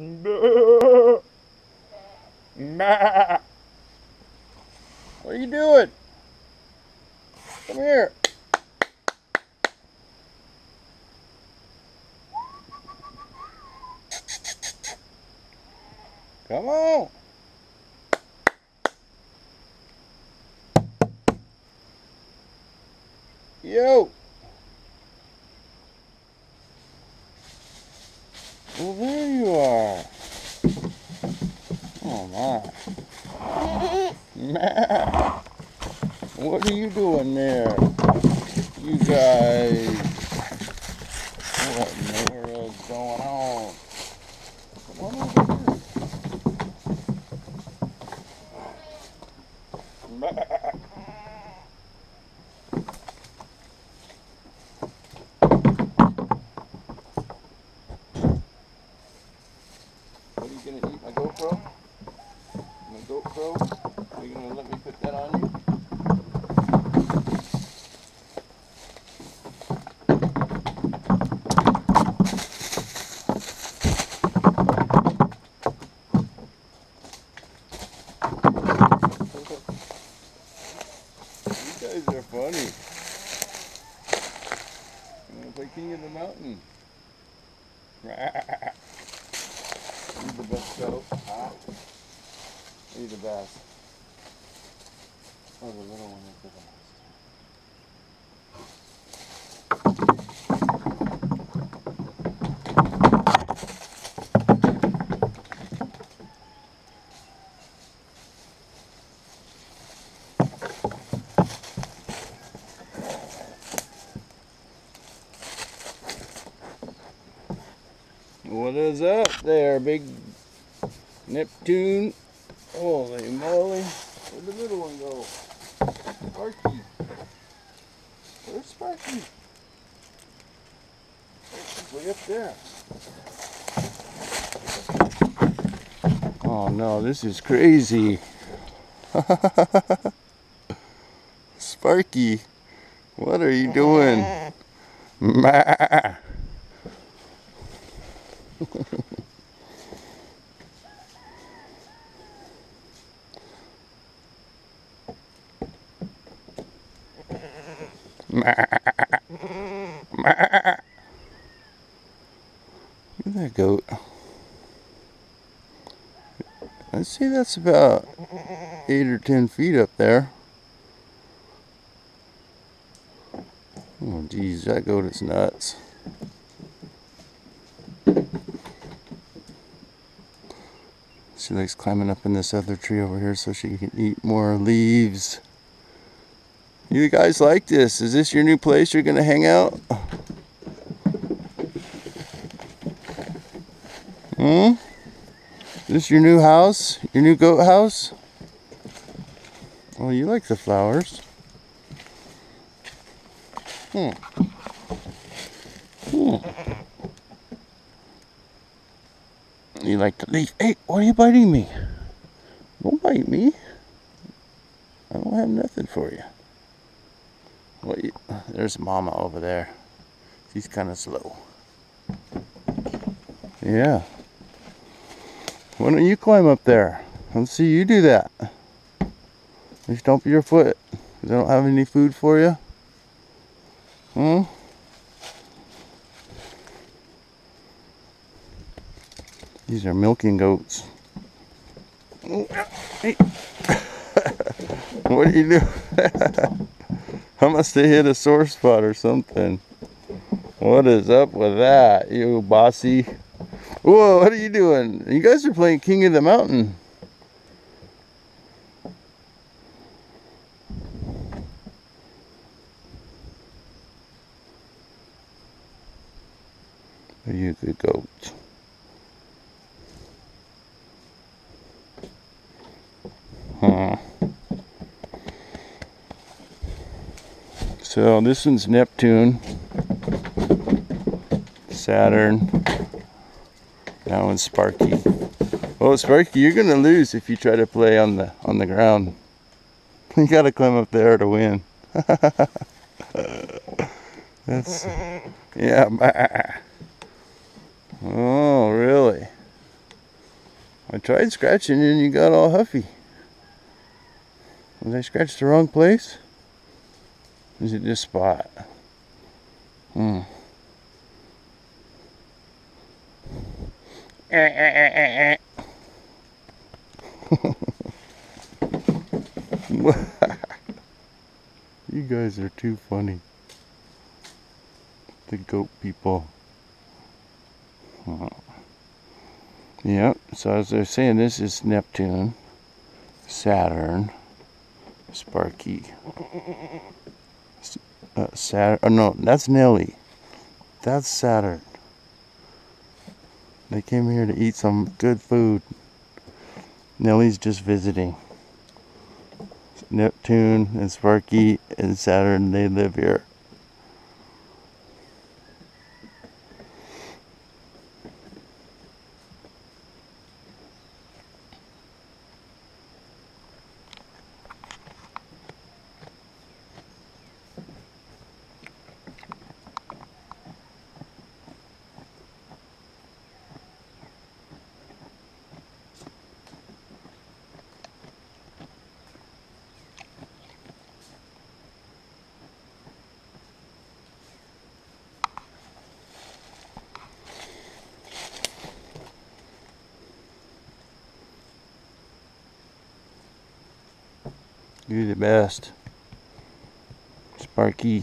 What are you doing? Come here. Come on. Yo. Well, there you are. Oh my. Matt. What are you doing there? You guys. What in the world's going on? Come on over here. Matt. What are you gonna eat? My GoPro? My GoPro? Are you gonna let me put that on you? You guys are funny. Wanna play King of the Mountain? You're the best goat. You're the best. Oh, the little one is the best. What is up there, big Neptune? Holy moly. Where'd the little one go? Sparky. Where's Sparky? He's way up there. Oh no, this is crazy. Sparky, what are you doing? Look at that goat. I'd say that's about eight or ten feet up there. Oh geez, that goat is nuts. She likes climbing up in this other tree over here so she can eat more leaves. You guys like this? Is this your new place you're gonna hang out? Hmm? This your new house? Your new goat house? Oh, you like the flowers. Hmm. Hmm. You like the leaf? Hey, why are you biting me? Don't bite me. I don't have nothing for you. You, there's Mama over there. She's kind of slow. Yeah. Why don't you climb up there? Let's see you do that. Just stomp your foot. I don't have any food for you. Hmm? These are milking goats. What are you doing? I must have hit a sore spot or something. What is up with that, you bossy? Whoa, what are you doing? You guys are playing King of the Mountain. You good goat? So this one's Neptune, Saturn. That one's Sparky. Oh, Sparky, you're gonna lose if you try to play on the on the ground. You gotta climb up there to win. That's yeah. Oh, really? I tried scratching and you got all huffy. Was I scratched the wrong place? Is it this spot? Hmm. you guys are too funny. The goat people. Yep, so as was saying, this is Neptune, Saturn, Sparky, uh, Saturn, oh no, that's Nelly. That's Saturn. They came here to eat some good food. Nelly's just visiting. Neptune and Sparky and Saturn, they live here. You're the best. Sparky.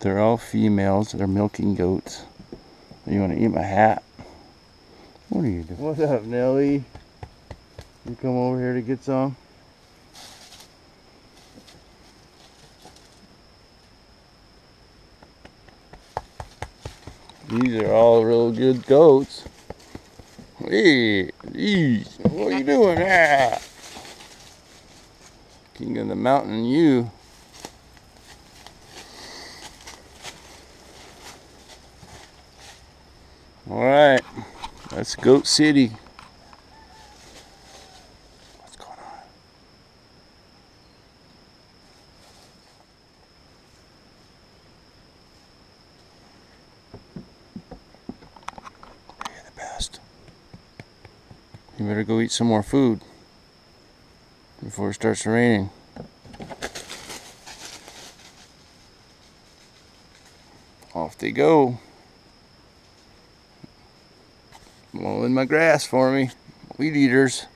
They're all females. They're milking goats. You want to eat my hat? What are you doing? What's up, Nelly? You come over here to get some? These are all real good goats. Hey, what are you doing? Ah. King of the mountain, you. All right, that's Goat City. What's going on? You're the best. You better go eat some more food before it starts raining. Off they go. Mowing my grass for me. Weed eaters.